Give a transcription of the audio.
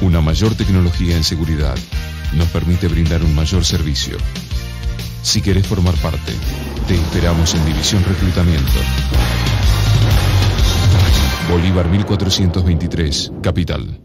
Una mayor tecnología en seguridad nos permite brindar un mayor servicio. Si querés formar parte, te esperamos en División Reclutamiento. Bolívar 1423, Capital.